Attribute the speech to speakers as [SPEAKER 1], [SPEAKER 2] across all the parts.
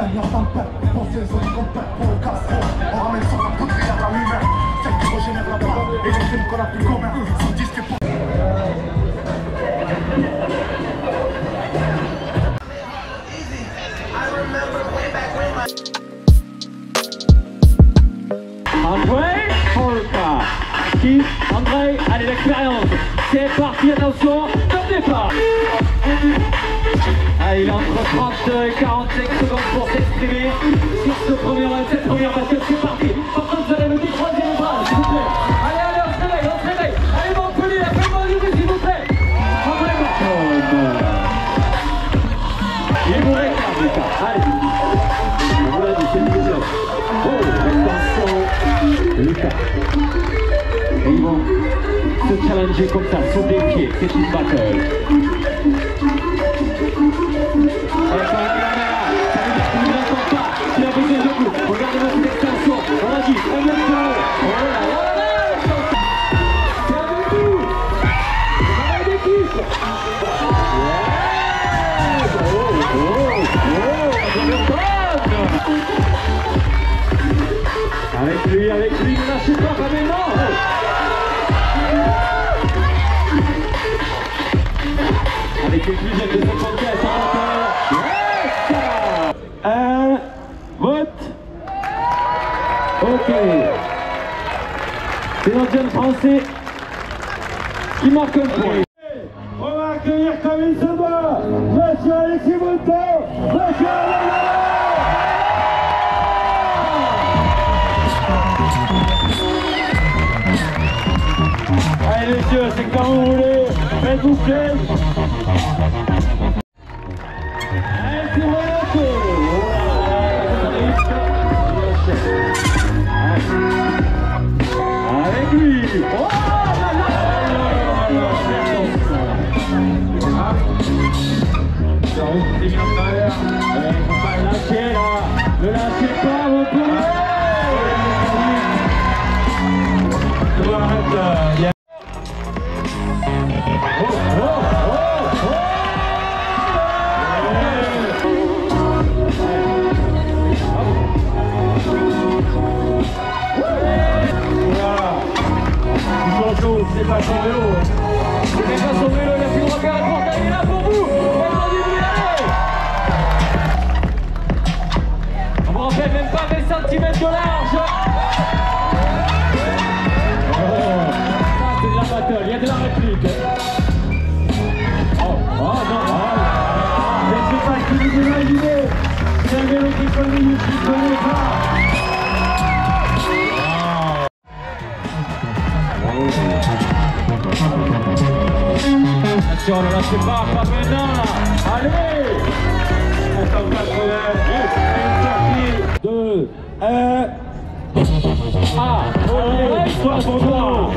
[SPEAKER 1] Saignes en tempête, pensez sur les compètes pour le casserole. On ramène sur la poudrière la lumière, celle qui régénère la barre et les films qu'on a plus commun. Son disque pour
[SPEAKER 2] André Polka. Qui André, allez l'expérience. C'est parti, attention, top départ. Ah, il entre 30 et 45 secondes pour s'exprimer sur ce premier, cette première battle. C'est parti. Par vous allez me dire troisième bras, s'il vous plaît. Allez, allez, on se réveille, on se réveille. Allez, Montpellier, faites-moi lever, s'il vous plaît. Il vous réclame, Lucas. Allez. Je vous dit, c'est une vidéo. Oh, Lucas. Ils vont se challenger comme ça, sur des pieds. C'est une battle. Un vote. Ok. C'est notre français qui marque un point.
[SPEAKER 3] On va accueillir comme il se doit Monsieur Alexis Monton Monsieur Allez messieurs, c'est quand vous voulez. Faites-vous plaisir Thank you. Attention, ne lâchez pas, pas maintenant là. Allez 180, 2, 1... Ah Ok, histoire pour toi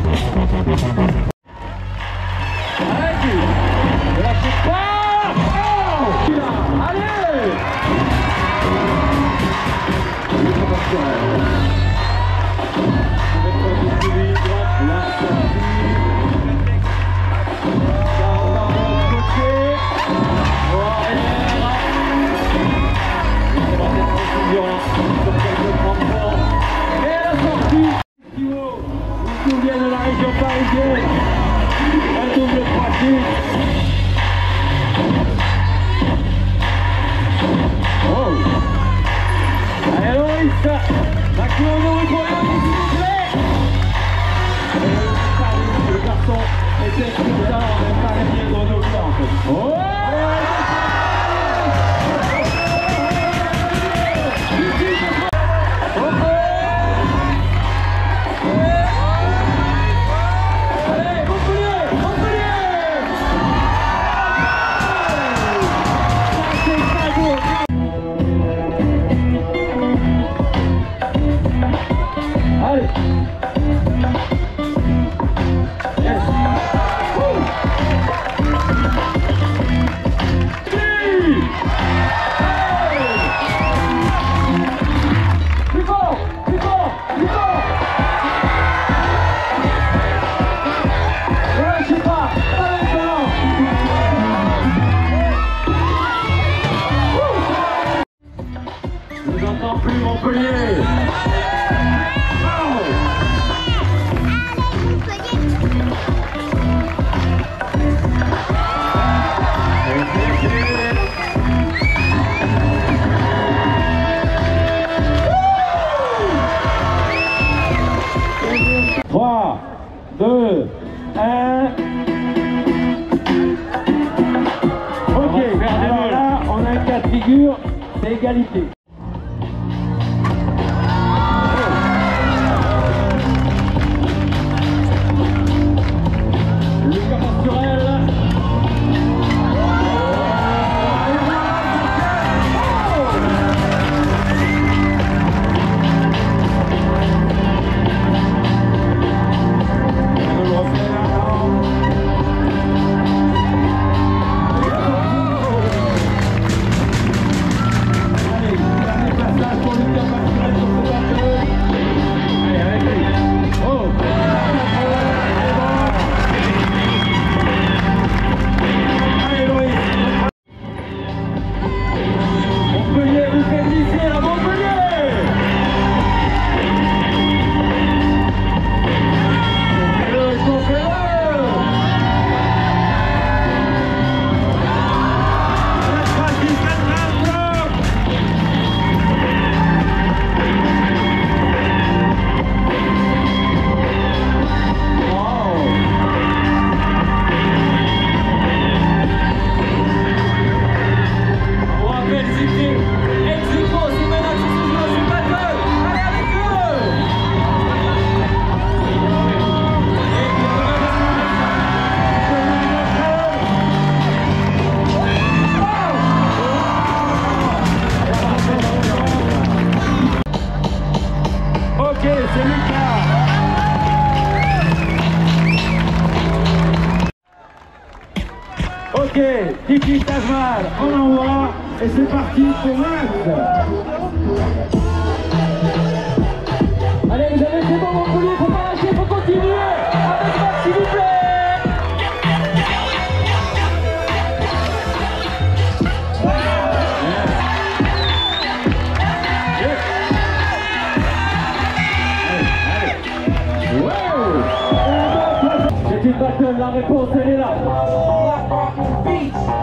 [SPEAKER 3] égalité.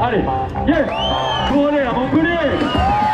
[SPEAKER 3] Allez, yes. Pour aller à Montpellier.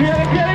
[SPEAKER 3] E ele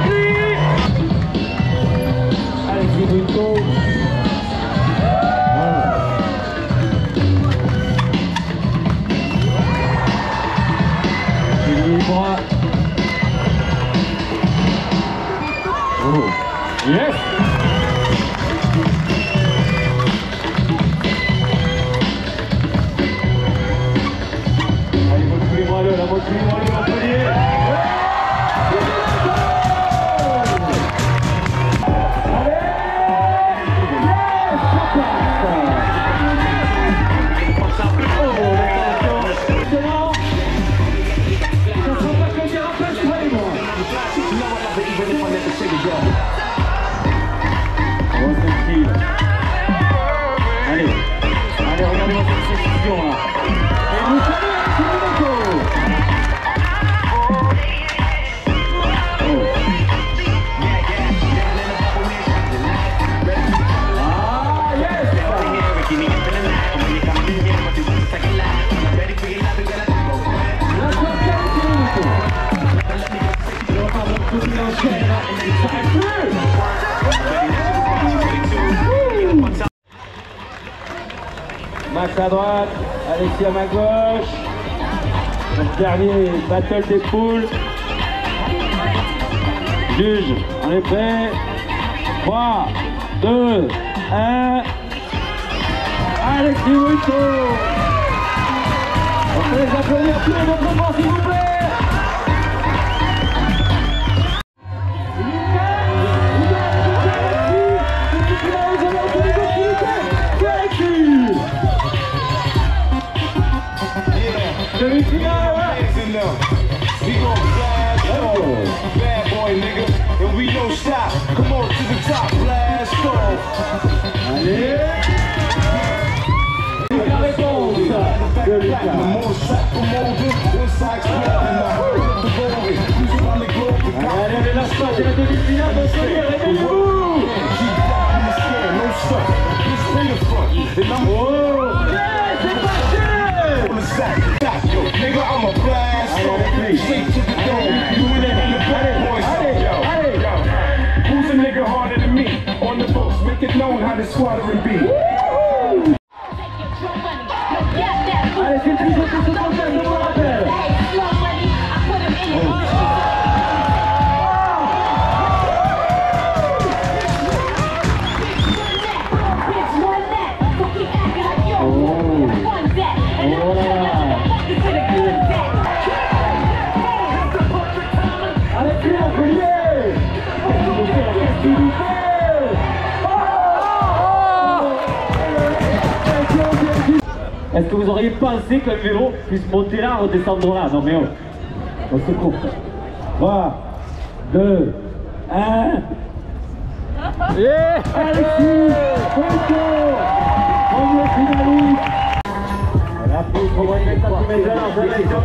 [SPEAKER 3] Max à droite, Alexis à ma gauche. Le dernier battle des poules. Juge, on est prêt? 3, 2, 1. Alexis Wito On peut les applaudir tous les autres s'il vous plaît spot, c'est la demi-finale, Montpellier, réveillez-vous
[SPEAKER 1] No stuff. Just play the front. And I'm
[SPEAKER 3] Oh Allez, c'est parti
[SPEAKER 1] on the sack. Stop, yo. Nigga, I'm a blast
[SPEAKER 3] Allez,
[SPEAKER 1] off.
[SPEAKER 3] allez, Est-ce que vous auriez pensé qu'un vélo puisse monter là, redescendre là? Non mais oh, on se coupe. 3, 2, 1... Yeah. Alexis Premier finaliste. La pour une en sélection.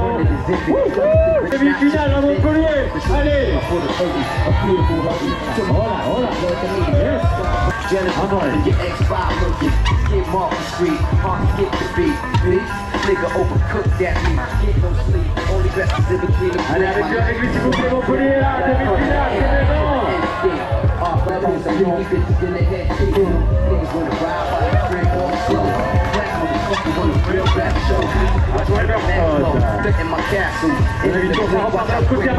[SPEAKER 3] Demi-finale à Montpellier. Allez. Voilà, voilà. Yes
[SPEAKER 4] jealous
[SPEAKER 3] looking,
[SPEAKER 4] your ex-5 looking. Get Marvin Street, Mark skip the beat. Bitch, nigga overcooked that meat. Get no sleep, only best is in between the
[SPEAKER 3] Another
[SPEAKER 1] drug is you can go put it
[SPEAKER 3] out, let
[SPEAKER 1] me
[SPEAKER 3] put it get it on. Off my boots,
[SPEAKER 1] I'm young bitches in the head seat. Niggas wanna on
[SPEAKER 3] the real rap show. I'm gonna
[SPEAKER 1] go, I'm I'm gonna go, to go,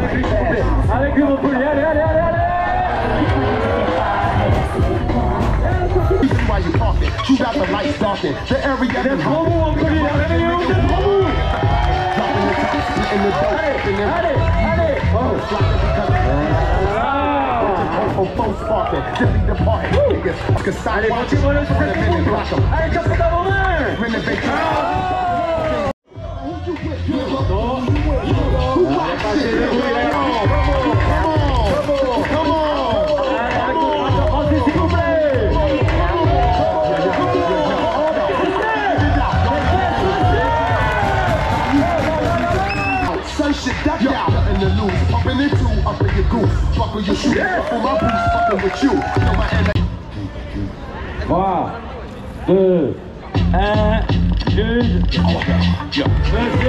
[SPEAKER 1] I'm I'm gonna go, to go, I'm you
[SPEAKER 3] talking. You got the lights talking. The area that's homo, I'm putting it out of you. Dropping the top, splitting the dope. Had it, had it, had. Oh, flopping because of from both sparking, dilly departing. Niggas, fucking sidewalk. I didn't want you to block them. I ain't just a double man. Renovate with you. She careful, my boots fucking with you. Yo, my head like... Trois, deux, yeah.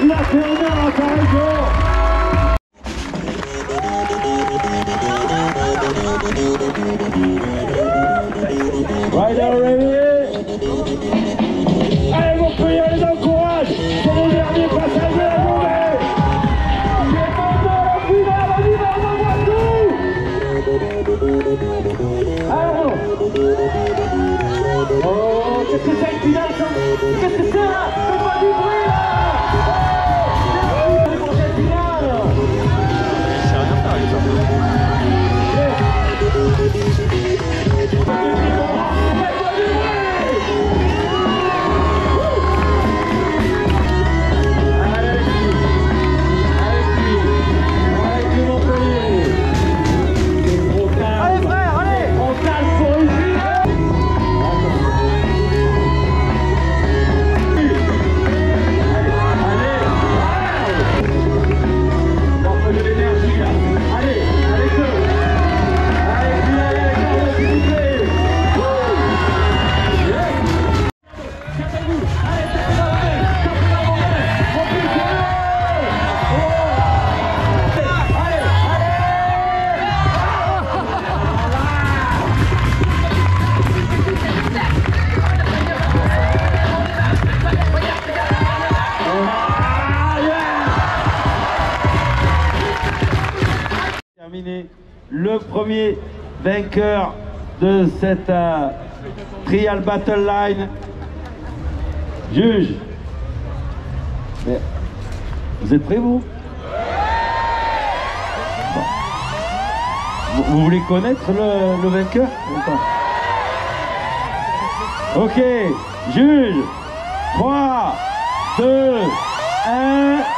[SPEAKER 3] 那行吧
[SPEAKER 5] 加油 premier vainqueur de cette euh, trial battle line. Juge, vous êtes prêts vous? Vous, voulez connaître le, vainqueur? Ok, juge. 3, 2, 1...